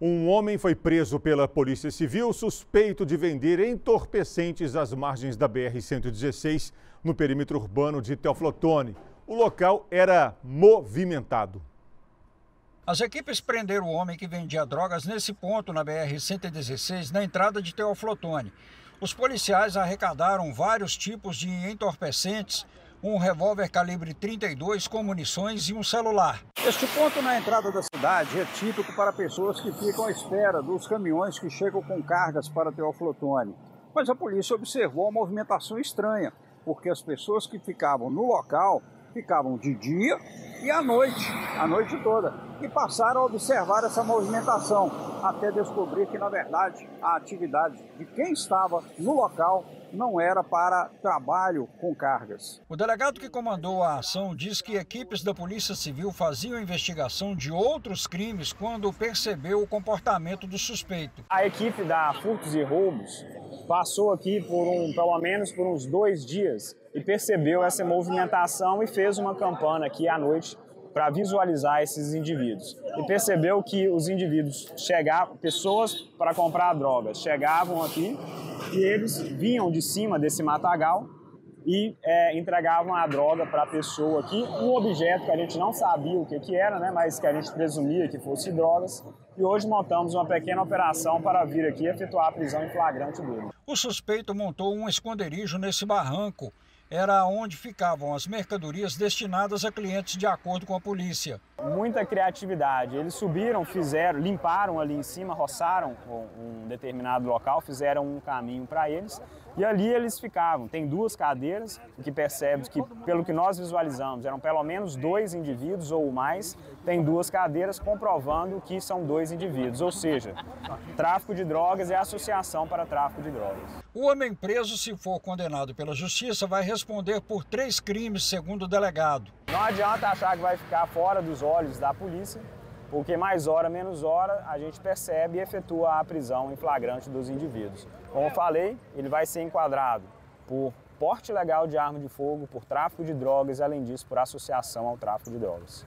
Um homem foi preso pela Polícia Civil suspeito de vender entorpecentes às margens da BR-116, no perímetro urbano de Teoflotone. O local era movimentado. As equipes prenderam o homem que vendia drogas nesse ponto na BR-116, na entrada de Teoflotone. Os policiais arrecadaram vários tipos de entorpecentes, um revólver calibre 32 com munições e um celular. Este ponto na entrada da cidade é típico para pessoas que ficam à espera dos caminhões que chegam com cargas para Teoflotone. Mas a polícia observou uma movimentação estranha, porque as pessoas que ficavam no local ficavam de dia e à noite, a noite toda, e passaram a observar essa movimentação até descobrir que, na verdade, a atividade de quem estava no local não era para trabalho com cargas. O delegado que comandou a ação diz que equipes da Polícia Civil faziam investigação de outros crimes quando percebeu o comportamento do suspeito. A equipe da Furtos e Roubos passou aqui por um, pelo menos por uns dois dias e percebeu essa movimentação e fez uma campana aqui à noite para visualizar esses indivíduos. E percebeu que os indivíduos chegavam, pessoas para comprar drogas, chegavam aqui e eles vinham de cima desse matagal e é, entregavam a droga para a pessoa aqui, um objeto que a gente não sabia o que, que era, né, mas que a gente presumia que fosse drogas. E hoje montamos uma pequena operação para vir aqui efetuar a prisão em flagrante dele. O suspeito montou um esconderijo nesse barranco era onde ficavam as mercadorias destinadas a clientes de acordo com a polícia. Muita criatividade. Eles subiram, fizeram, limparam ali em cima, roçaram um determinado local, fizeram um caminho para eles e ali eles ficavam. Tem duas cadeiras, o que percebe que, pelo que nós visualizamos, eram pelo menos dois indivíduos ou mais. Tem duas cadeiras comprovando que são dois indivíduos, ou seja, tráfico de drogas e associação para tráfico de drogas. O homem preso, se for condenado pela justiça, vai responder por três crimes, segundo o delegado. Não adianta achar que vai ficar fora dos olhos da polícia, porque mais hora menos hora a gente percebe e efetua a prisão em flagrante dos indivíduos. Como eu falei, ele vai ser enquadrado por porte legal de arma de fogo, por tráfico de drogas e, além disso, por associação ao tráfico de drogas.